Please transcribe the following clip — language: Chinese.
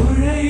不人